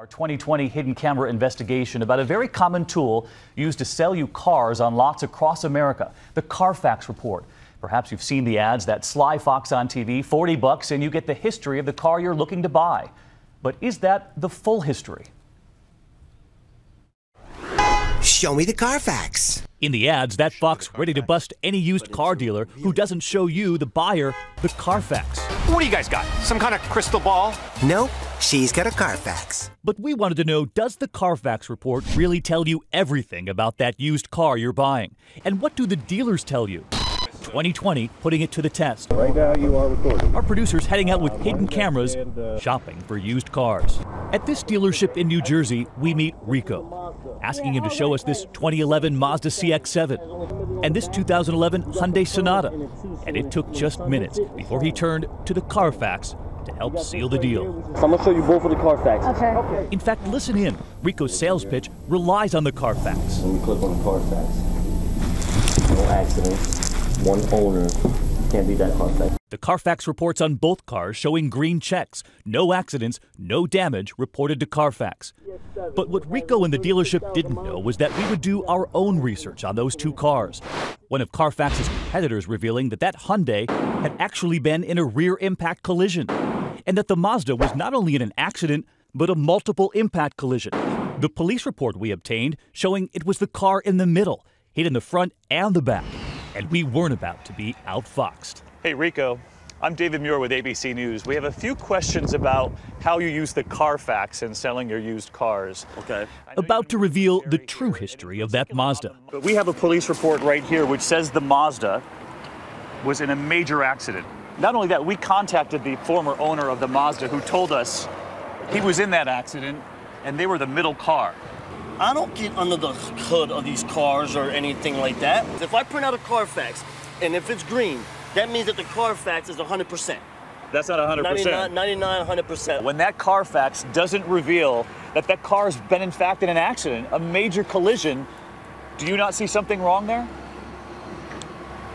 Our 2020 hidden camera investigation about a very common tool used to sell you cars on lots across America, the Carfax report. Perhaps you've seen the ads that sly fox on TV, 40 bucks and you get the history of the car you're looking to buy. But is that the full history? Show me the Carfax. In the ads, that fox ready to bust any used car dealer who doesn't show you, the buyer, the Carfax. What do you guys got? Some kind of crystal ball? Nope, she's got a Carfax. But we wanted to know does the Carfax report really tell you everything about that used car you're buying? And what do the dealers tell you? 2020 putting it to the test. Right now you are recording. Our producers heading out with uh, hidden cameras, uh, shopping for used cars. At this dealership in New Jersey, we meet Rico, asking him to show us this 2011 Mazda CX-7 and this 2011 Hyundai Sonata. And it took just minutes before he turned to the Carfax to help seal the deal. So I'm gonna show you both of the Carfax. Okay. In fact, listen in. Rico's sales pitch relies on the Carfax. When you click on the Carfax, no accidents, one owner, can't be that Carfax. The Carfax reports on both cars showing green checks, no accidents, no damage reported to Carfax. But what Rico and the dealership didn't know was that we would do our own research on those two cars. One of Carfax's competitors revealing that that Hyundai had actually been in a rear impact collision, and that the Mazda was not only in an accident, but a multiple impact collision. The police report we obtained showing it was the car in the middle, hit in the front and the back, and we weren't about to be outfoxed. Hey Rico, I'm David Muir with ABC News. We have a few questions about how you use the Carfax in selling your used cars. Okay. About to reveal the true history of that Mazda. But we have a police report right here which says the Mazda was in a major accident. Not only that, we contacted the former owner of the Mazda who told us he was in that accident and they were the middle car. I don't get under the hood of these cars or anything like that. If I print out a Carfax and if it's green, that means that the Carfax is 100%. That's not 100%. 99, 99 100%. When that Carfax doesn't reveal that that car's been in fact in an accident, a major collision, do you not see something wrong there?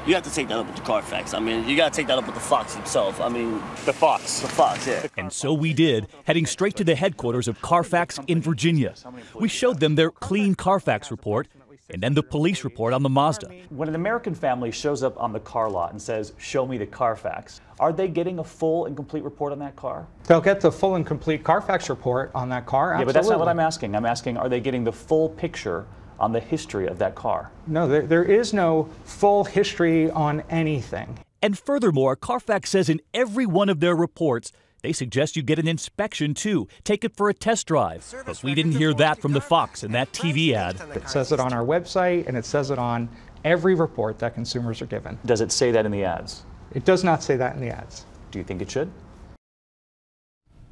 You have to take that up with the Carfax. I mean, you got to take that up with the Fox himself. I mean, The Fox. the Fox, yeah. And so we did, heading straight to the headquarters of Carfax in Virginia. We showed them their clean Carfax report and then the police report on the Mazda. When an American family shows up on the car lot and says, Show me the Carfax, are they getting a full and complete report on that car? They'll get the full and complete Carfax report on that car. Yeah, but that's not what I'm asking. I'm asking, are they getting the full picture on the history of that car? No, there, there is no full history on anything. And furthermore, Carfax says in every one of their reports, they suggest you get an inspection too. Take it for a test drive. But we didn't hear that from the Fox in that TV ad. It says it on our website and it says it on every report that consumers are given. Does it say that in the ads? It does not say that in the ads. Do you think it should?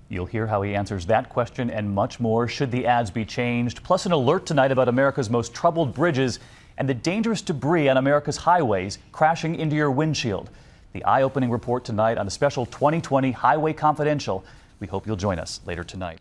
You'll hear how he answers that question and much more should the ads be changed, plus an alert tonight about America's most troubled bridges and the dangerous debris on America's highways crashing into your windshield. The eye opening report tonight on a special 2020 Highway Confidential. We hope you'll join us later tonight.